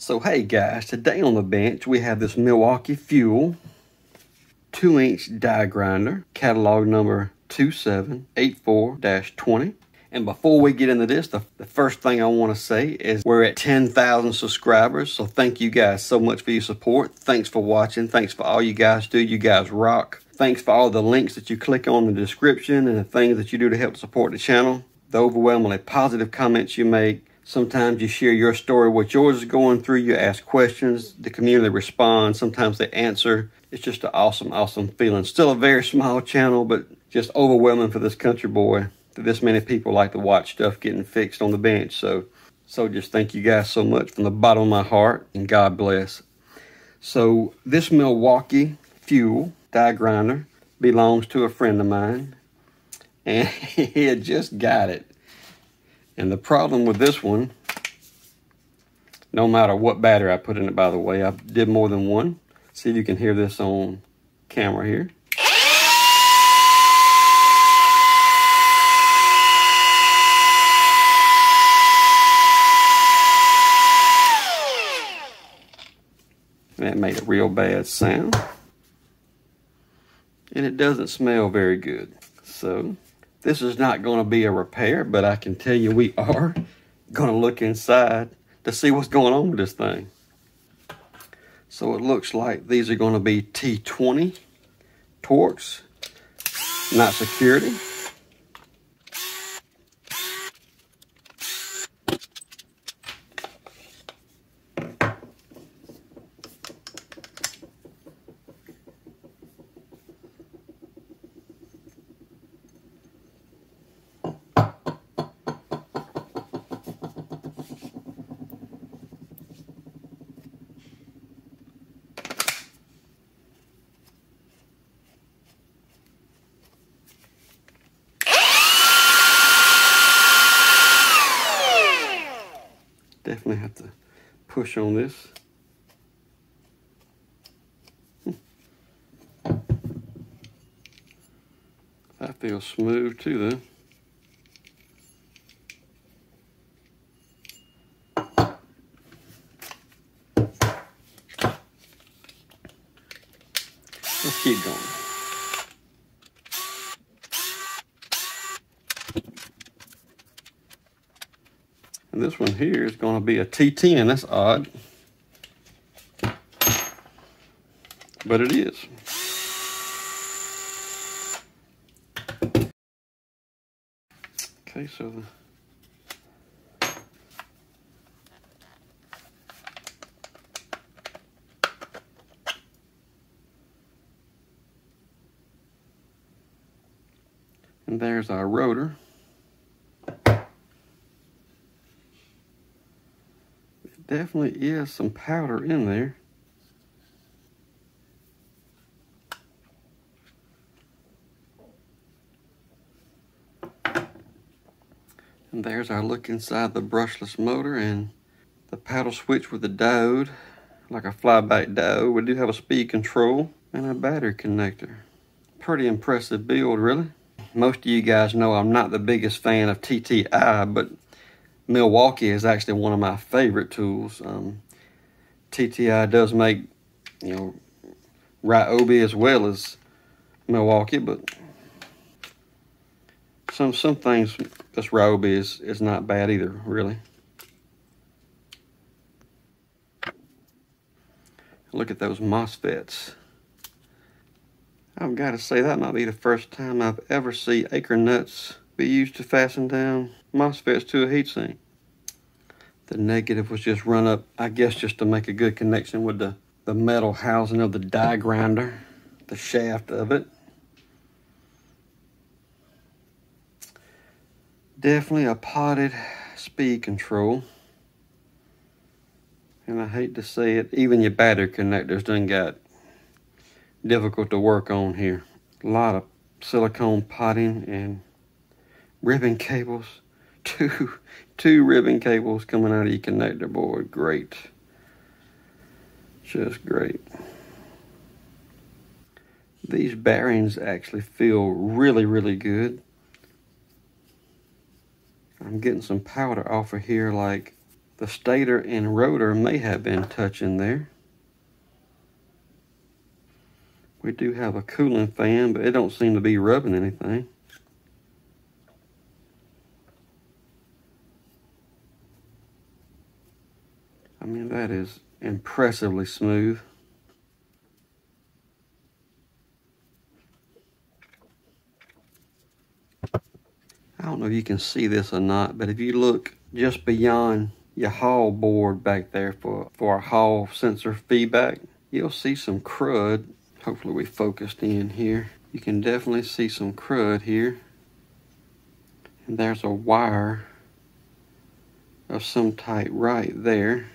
So hey guys, today on the bench we have this Milwaukee Fuel 2 inch die grinder, catalog number 2784-20. And before we get into this, the, the first thing I want to say is we're at 10,000 subscribers. So thank you guys so much for your support. Thanks for watching. Thanks for all you guys do. You guys rock. Thanks for all the links that you click on in the description and the things that you do to help support the channel. The overwhelmingly positive comments you make, Sometimes you share your story, what yours is going through. You ask questions. The community responds. Sometimes they answer. It's just an awesome, awesome feeling. Still a very small channel, but just overwhelming for this country boy that this many people like to watch stuff getting fixed on the bench. So, so just thank you guys so much from the bottom of my heart, and God bless. So this Milwaukee Fuel die grinder belongs to a friend of mine, and he had just got it and the problem with this one, no matter what battery I put in it, by the way, I did more than one. See if you can hear this on camera here. That made a real bad sound. And it doesn't smell very good. So this is not going to be a repair, but I can tell you we are going to look inside to see what's going on with this thing. So it looks like these are going to be T20 Torx, not security. Definitely have to push on this. Hmm. That feels smooth too though. Let's keep going. This one here is going to be a T10. That's odd. But it is. Okay, so the And there's our rotor. Definitely is some powder in there. And there's our look inside the brushless motor and the paddle switch with the diode, like a flyback diode. We do have a speed control and a battery connector. Pretty impressive build, really. Most of you guys know I'm not the biggest fan of TTI, but Milwaukee is actually one of my favorite tools. Um, TTI does make, you know, Ryobi as well as Milwaukee, but some some things this Ryobi is is not bad either, really. Look at those MOSFETs. I've got to say that might be the first time I've ever seen acorn nuts be used to fasten down MOSFETs to a heatsink. The negative was just run up, I guess just to make a good connection with the, the metal housing of the die grinder, the shaft of it. Definitely a potted speed control. And I hate to say it, even your battery connectors done got difficult to work on here. A lot of silicone potting and ribbon cables. Two, two ribbon cables coming out of your connector board. Great. Just great. These bearings actually feel really, really good. I'm getting some powder off of here like the stator and rotor may have been touching there. We do have a cooling fan, but it don't seem to be rubbing anything. Mean, that is impressively smooth. I don't know if you can see this or not, but if you look just beyond your Hall board back there for, for our Hall sensor feedback, you'll see some crud. Hopefully we focused in here. You can definitely see some crud here. And there's a wire of some type right there.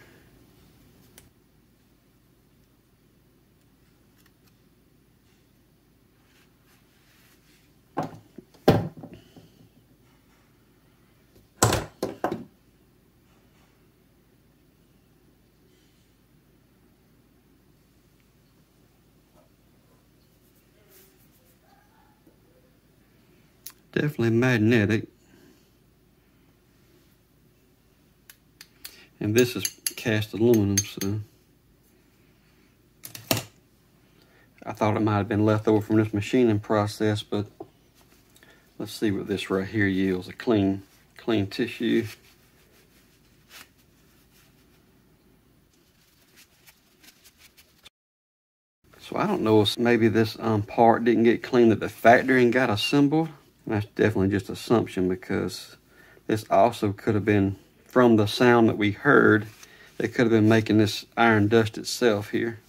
Definitely magnetic. And this is cast aluminum, so I thought it might have been left over from this machining process, but let's see what this right here yields, a clean, clean tissue. So I don't know if maybe this um, part didn't get cleaned at the factory and got assembled. That's definitely just assumption because this also could have been from the sound that we heard. They could have been making this iron dust itself here.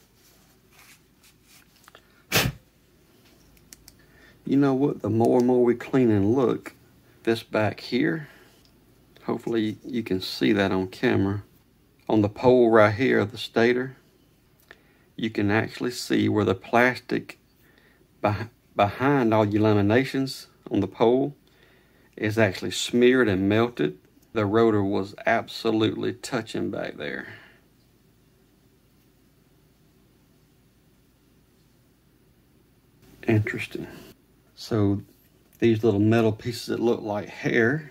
You know what? The more and more we clean and look, this back here, hopefully you can see that on camera. On the pole right here of the stator, you can actually see where the plastic behind all your laminations on the pole is actually smeared and melted. The rotor was absolutely touching back there. Interesting. So these little metal pieces that look like hair,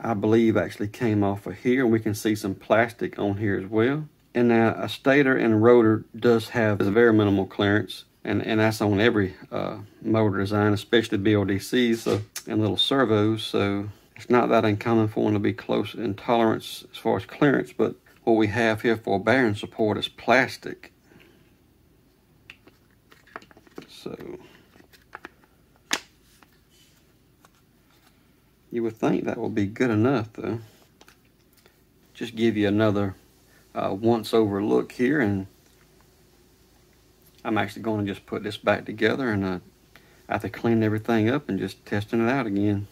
I believe actually came off of here. We can see some plastic on here as well. And now a stator and rotor does have a very minimal clearance and, and that's on every uh, motor design, especially BLDCs so, and little servos. So it's not that uncommon for one to be close in tolerance as far as clearance, but what we have here for bearing support is plastic. So you would think that would be good enough though. Just give you another uh, once over look here and I'm actually going to just put this back together and uh, to clean everything up and just testing it out again.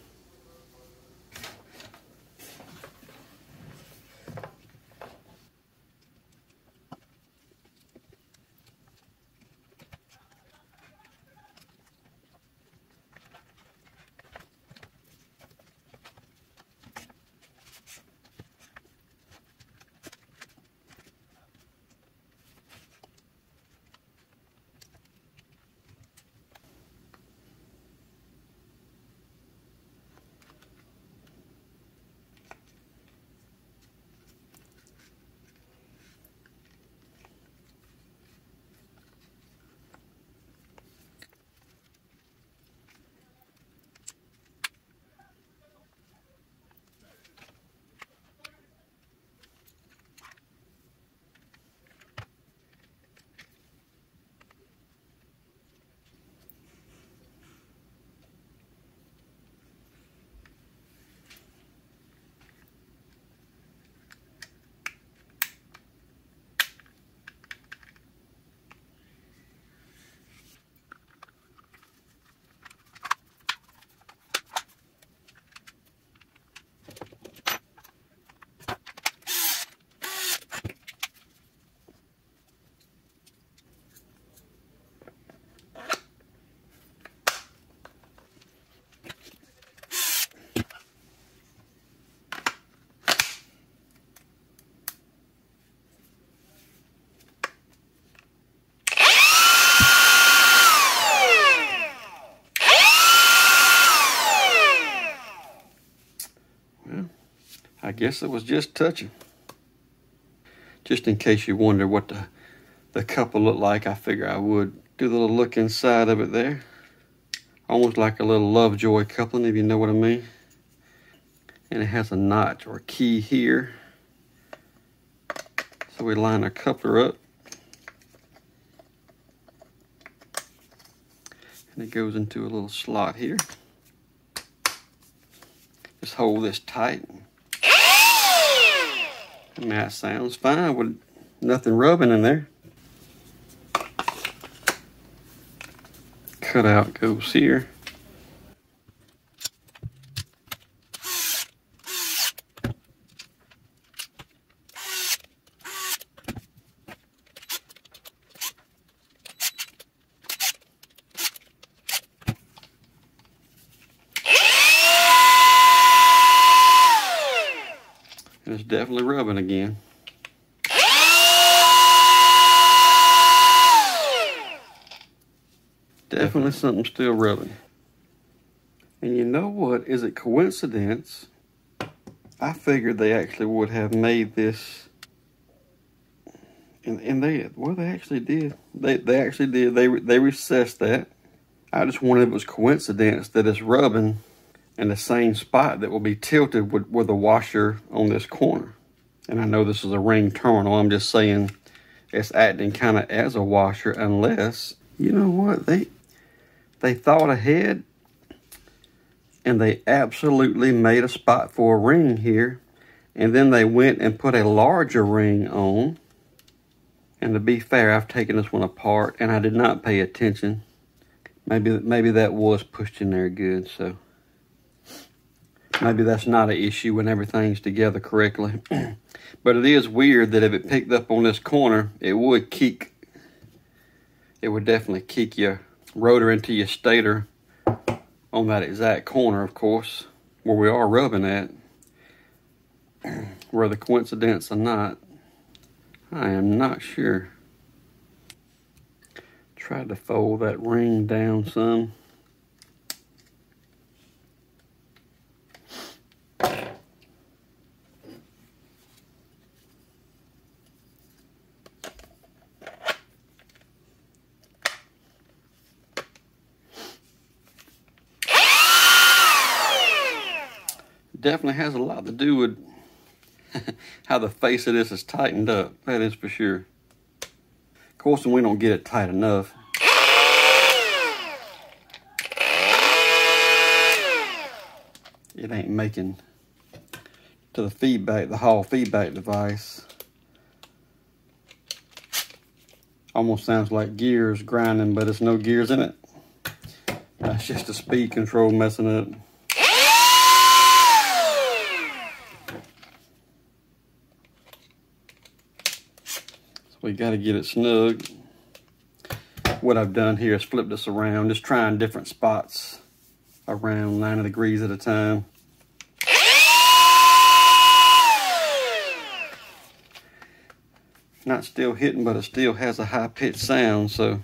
Guess it was just touching. Just in case you wonder what the, the couple looked like, I figure I would do a little look inside of it there. Almost like a little Lovejoy coupling, if you know what I mean. And it has a notch or key here. So we line our coupler up. And it goes into a little slot here. Just hold this tight. That sounds fine with nothing rubbing in there. Cut out goes here. Definitely rubbing again. Definitely something still rubbing. And you know what? Is it coincidence? I figured they actually would have made this. And, and they, well, they actually did. They, they actually did. They, they recessed that. I just wondered if it was coincidence that it's rubbing in the same spot that will be tilted with, with the washer on this corner. And I know this is a ring terminal. I'm just saying it's acting kind of as a washer unless, you know what, they they thought ahead and they absolutely made a spot for a ring here. And then they went and put a larger ring on. And to be fair, I've taken this one apart and I did not pay attention. Maybe maybe that was pushed in there good, so maybe that's not an issue when everything's together correctly. but it is weird that if it picked up on this corner, it would kick. It would definitely kick your rotor into your stator on that exact corner, of course, where we are rubbing at. Whether coincidence or not, I am not sure. Tried to fold that ring down some. Definitely has a lot to do with how the face of this is tightened up. That is for sure. Of course, when we don't get it tight enough. It ain't making to the feedback, the Hall feedback device. Almost sounds like gears grinding, but it's no gears in it. That's just the speed control messing up. We got to get it snug. What I've done here is flip this around, just trying different spots around 90 degrees at a time. Not still hitting, but it still has a high-pitched sound, so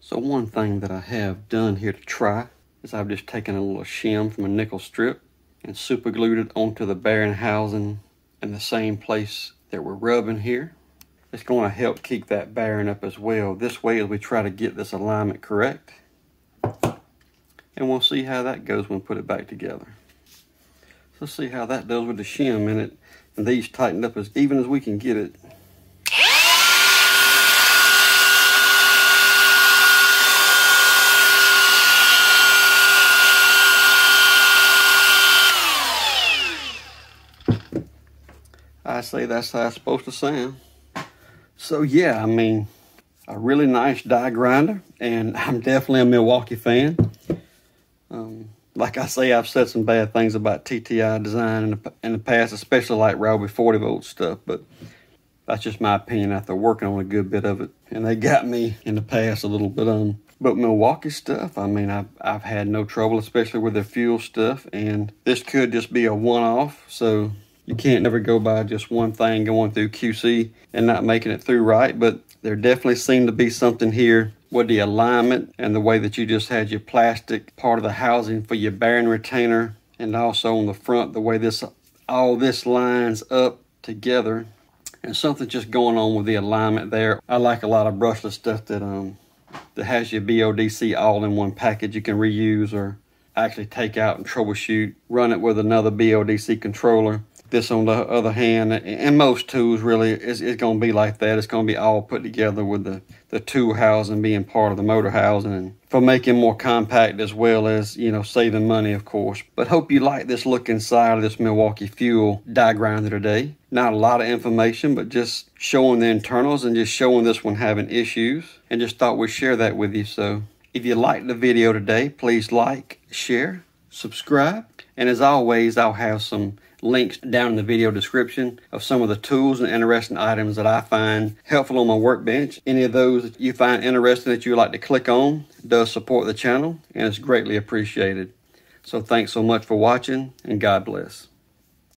so one thing that I have done here to try is I've just taken a little shim from a nickel strip and super glued it onto the bearing housing in the same place that we're rubbing here it's going to help keep that bearing up as well. This way as we try to get this alignment correct. And we'll see how that goes when we put it back together. So let's see how that does with the shim in it. And these tightened up as even as we can get it. I say that's how it's supposed to sound. So yeah, I mean, a really nice die grinder, and I'm definitely a Milwaukee fan. Um, like I say, I've said some bad things about TTI design in the, in the past, especially like Ryobi 40 volt stuff, but that's just my opinion after working on a good bit of it. And they got me in the past a little bit on. But Milwaukee stuff, I mean, I've, I've had no trouble, especially with their fuel stuff. And this could just be a one off. So you can't never go by just one thing going through QC and not making it through right, but there definitely seemed to be something here with the alignment and the way that you just had your plastic part of the housing for your bearing retainer and also on the front the way this all this lines up together and something just going on with the alignment there. I like a lot of brushless stuff that um that has your BLDC all in one package you can reuse or actually take out and troubleshoot, run it with another BLDC controller. This on the other hand, and most tools really, is, is going to be like that. It's going to be all put together with the, the tool housing being part of the motor housing and for making more compact as well as, you know, saving money, of course. But hope you like this look inside of this Milwaukee Fuel die grinder today. Not a lot of information, but just showing the internals and just showing this one having issues. And just thought we'd share that with you. So if you liked the video today, please like, share, subscribe. And as always, I'll have some links down in the video description of some of the tools and interesting items that I find helpful on my workbench. Any of those that you find interesting that you'd like to click on does support the channel and it's greatly appreciated. So thanks so much for watching and God bless.